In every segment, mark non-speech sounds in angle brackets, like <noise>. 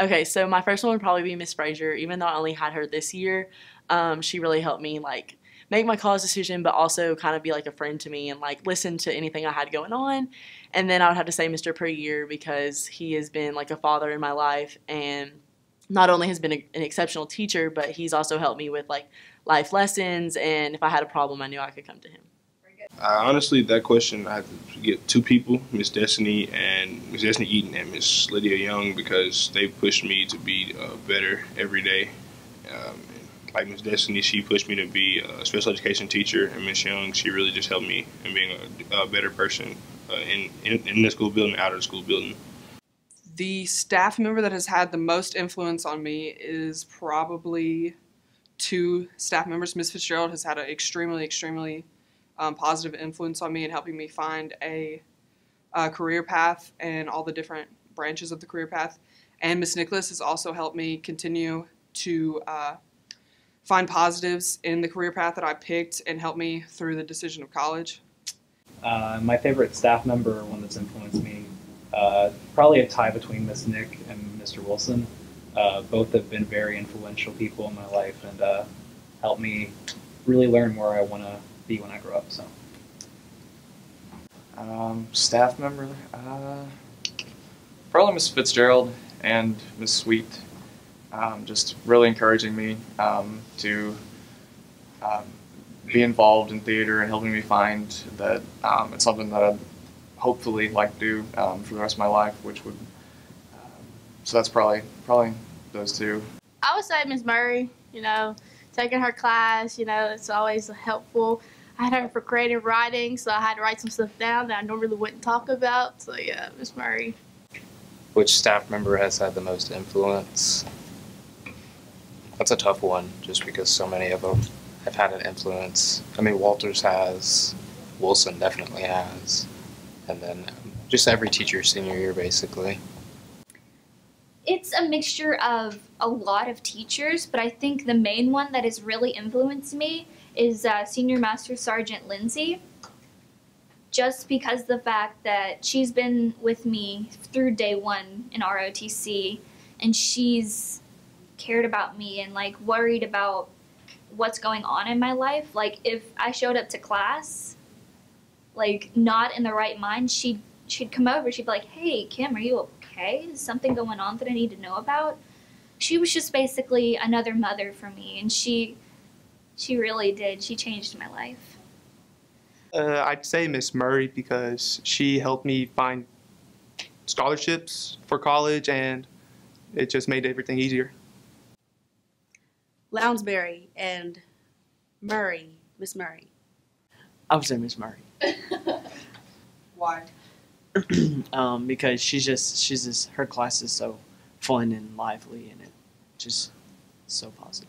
Okay, so my first one would probably be Miss Frazier. Even though I only had her this year, um, she really helped me like make my college decision, but also kind of be like a friend to me and like listen to anything I had going on. And then I would have to say Mr. Year because he has been like a father in my life and not only has been a, an exceptional teacher, but he's also helped me with like life lessons. And if I had a problem, I knew I could come to him. Uh, honestly, that question I have to get two people, Miss Destiny and Miss Destiny Eaton and Miss Lydia Young, because they pushed me to be uh, better every day. Um, like Miss Destiny, she pushed me to be a special education teacher, and Miss Young, she really just helped me in being a, a better person uh, in, in, in the school building, out of the school building. The staff member that has had the most influence on me is probably two staff members. Miss Fitzgerald has had an extremely, extremely um, positive influence on me in helping me find a, a career path and all the different branches of the career path. And Miss Nicholas has also helped me continue to uh, find positives in the career path that I picked and help me through the decision of college. Uh, my favorite staff member, one that's influenced me, uh, probably a tie between Miss Nick and Mr. Wilson. Uh, both have been very influential people in my life and uh, helped me really learn where I want to be when I grow up. So, um, staff member, uh, probably Miss Fitzgerald and Miss Sweet um, just really encouraging me um, to um, be involved in theater and helping me find that um, it's something that I'd hopefully like to do um, for the rest of my life, which would. Um, so that's probably probably those two. I would say Miss Murray. You know, taking her class. You know, it's always helpful. I had her for creative writing, so I had to write some stuff down that I normally wouldn't talk about. So yeah, Miss Murray. Which staff member has had the most influence? That's a tough one, just because so many of them have had an influence. I mean, Walters has, Wilson definitely has, and then um, just every teacher senior year, basically. It's a mixture of a lot of teachers, but I think the main one that has really influenced me is uh, Senior Master Sergeant Lindsay. Just because the fact that she's been with me through day one in ROTC, and she's cared about me and like worried about what's going on in my life. Like if I showed up to class like not in the right mind, she'd she'd come over, she'd be like, Hey Kim, are you okay? Is something going on that I need to know about? She was just basically another mother for me and she she really did. She changed my life. Uh, I'd say Miss Murray because she helped me find scholarships for college and it just made everything easier. Lounsbury and Murray, Miss Murray. I would say Miss Murray. <laughs> Why? <clears throat> um, because she's just she's just her class is so fun and lively and it just so positive.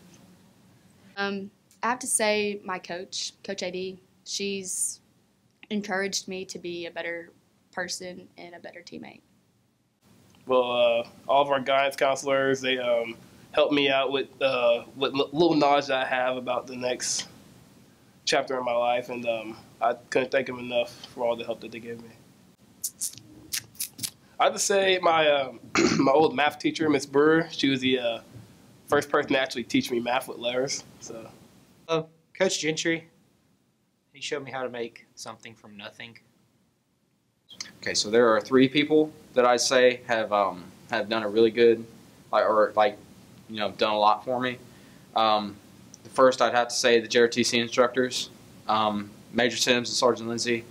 Um, I have to say my coach, Coach AD, she's encouraged me to be a better person and a better teammate. Well, uh, all of our guidance counselors, they um, help me out with uh, what little knowledge I have about the next chapter in my life, and um, I couldn't thank them enough for all the help that they gave me. I have to say my um, <clears throat> my old math teacher, Miss Brewer, she was the uh, first person to actually teach me math with letters. So, Coach Gentry, he showed me how to make something from nothing. Okay, so there are three people that I say have um, have done a really good, or like you know, done a lot for me. Um, the first, I'd have to say the JRTC instructors, um, Major Sims and Sergeant Lindsay.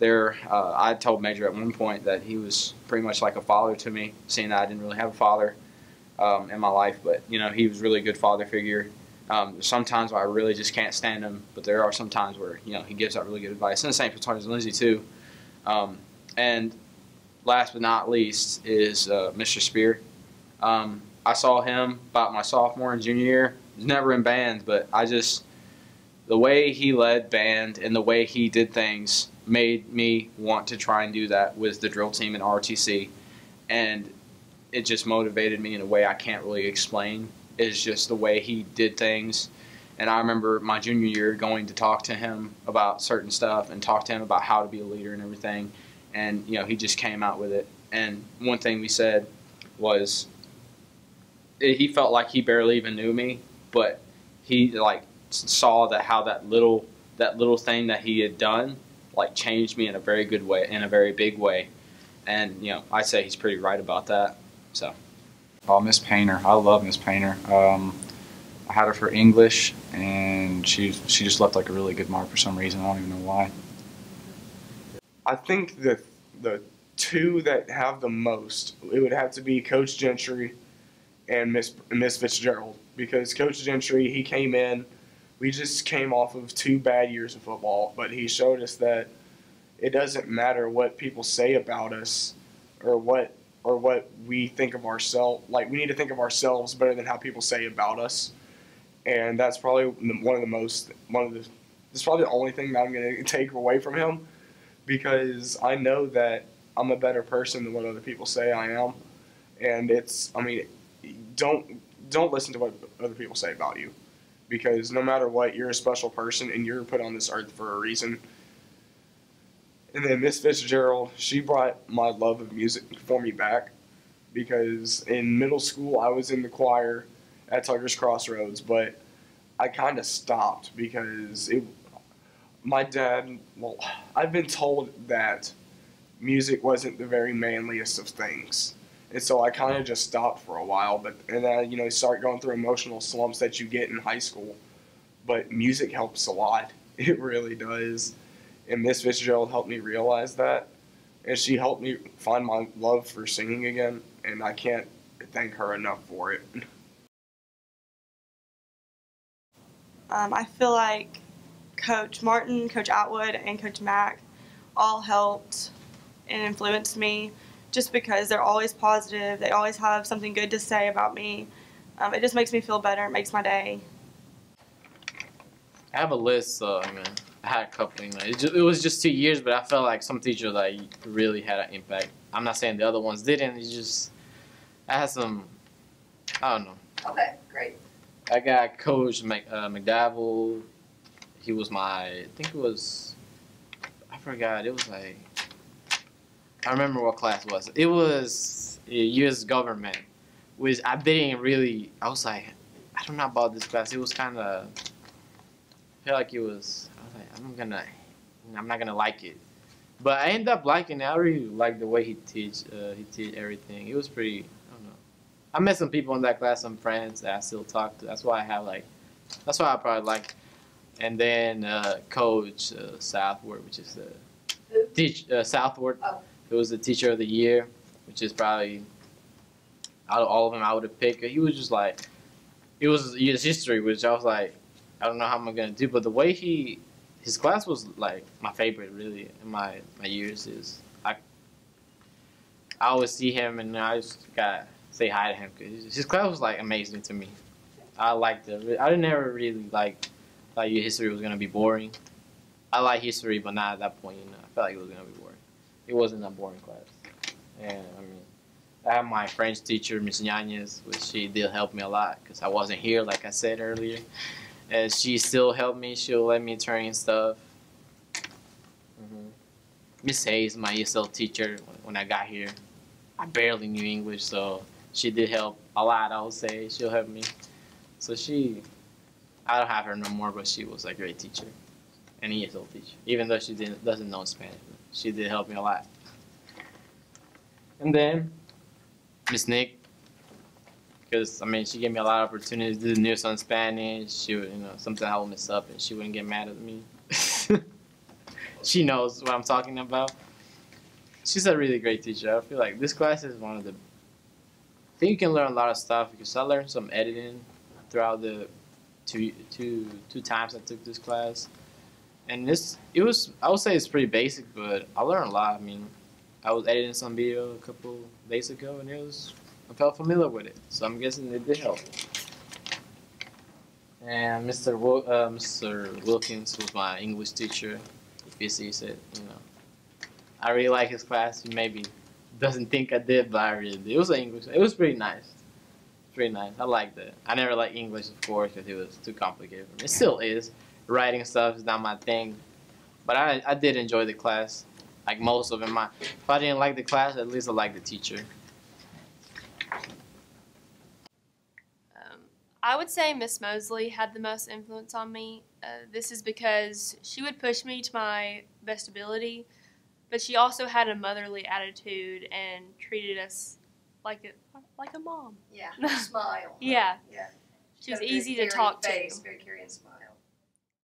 There, uh, I told Major at one point that he was pretty much like a father to me, seeing that I didn't really have a father um, in my life, but you know, he was really a good father figure. Um, sometimes I really just can't stand him, but there are some times where you know he gives out really good advice. And the same for Sergeant Lindsay too. Um, and last but not least is uh, Mr. Spear. Um, I saw him about my sophomore and junior year. He's Never in band, but I just the way he led band and the way he did things made me want to try and do that with the drill team in RTC, and it just motivated me in a way I can't really explain. Is just the way he did things. And I remember my junior year going to talk to him about certain stuff and talk to him about how to be a leader and everything. And, you know, he just came out with it. And one thing we said was he felt like he barely even knew me, but he like saw that how that little that little thing that he had done like changed me in a very good way, in a very big way, and you know I say he's pretty right about that. So. Oh, Miss Painter. I love Miss Painter. Um, I had her for English, and she she just left like a really good mark for some reason. I don't even know why. I think the the two that have the most it would have to be Coach Gentry and Miss Miss Fitzgerald because Coach Gentry he came in. We just came off of two bad years of football, but he showed us that it doesn't matter what people say about us or what or what we think of ourselves. Like we need to think of ourselves better than how people say about us, and that's probably one of the most one of the. It's probably the only thing that I'm going to take away from him, because I know that I'm a better person than what other people say I am, and it's. I mean, don't don't listen to what other people say about you, because no matter what, you're a special person and you're put on this earth for a reason. And then Miss Fitzgerald, she brought my love of music for me back because in middle school I was in the choir at Tucker's Crossroads, but I kind of stopped because it. My dad, well, I've been told that music wasn't the very manliest of things, and so I kind of just stopped for a while. But and then you know you start going through emotional slumps that you get in high school, but music helps a lot. <laughs> It really does and Miss Fitzgerald helped me realize that, and she helped me find my love for singing again, and I can't thank her enough for it. Um, I feel like Coach Martin, Coach Atwood, and Coach Mack all helped and influenced me just because they're always positive. They always have something good to say about me. Um, it just makes me feel better. It makes my day. I have a list, so I mean, I had a couple. You it, just, it was just two years, but I felt like some teachers like really had an impact. I'm not saying the other ones didn't. It's just I had some. I don't know. Okay, great. I got Coach Mc, uh, McDowell. He was my. I think it was. I forgot. It was like. I remember what class it was. It was U.S. government, which I didn't really. I was like, I don't know about this class. It was kind of. I feel like it was. I was like, I'm gonna. I'm not gonna like it, but I end up liking it. I really like the way he teach. Uh, he teach everything. It was pretty. I don't know. I met some people in that class, some friends that I still talk to. That's why I have like. That's why I probably like. And then uh, Coach uh, Southward, which is the teach uh, Southward. Oh. It was the teacher of the year, which is probably out of all of them I would have picked. He was just like, it was his history, which I was like, I don't know how I'm gonna do. But the way he, his class was like my favorite really in my my years. Is I, I always see him and I just gotta say hi to him because his class was like amazing to me. I liked it. I never really like like history was gonna be boring. I like history, but not at that point. You know, I felt like it was gonna be boring. It wasn't a boring class, and I mean, I have my French teacher, Miss Yanez, which she did help me a lot because I wasn't here, like I said earlier, and she still helped me. She'll let me train stuff. Mm-hmm. Miss Hayes, my ESL teacher, when I got here, I barely knew English, so she did help a lot. I would say she'll help me. So she, I don't have her no more, but she was a great teacher, an ESL teacher. Even though she didn't doesn't know Spanish, she did help me a lot. And then Miss Nick, because I mean she gave me a lot of opportunities to do news on Spanish. She would, you know, something I would mess up and she wouldn't get mad at me. <laughs> she knows what I'm talking about. She's a really great teacher. I feel like this class is one of the. I think you can learn a lot of stuff because I learned some editing throughout the two two two times I took this class, and this it was I would say it's pretty basic, but I learned a lot. I mean, I was editing some video a couple days ago, and it was I felt familiar with it, so I'm guessing it did help. And Mr. Uh, Mr. Wilkins was my English teacher. If he sees it, you know, I really like his class. He maybe doesn't think I did, but I really did. It was English. It was pretty nice. Pretty nice. I liked it. I never liked English, of course, because it was too complicated for me. It still is. Writing stuff is not my thing, but I I did enjoy the class. Like most of them. I, if I didn't like the class, at least I liked the teacher. I would say Miss Mosley had the most influence on me. Uh, this is because she would push me to my best ability, but she also had a motherly attitude and treated us like a like a mom. Yeah, <laughs> smile. Yeah. Yeah. She was got a very easy to talk face, to. Very caring smile.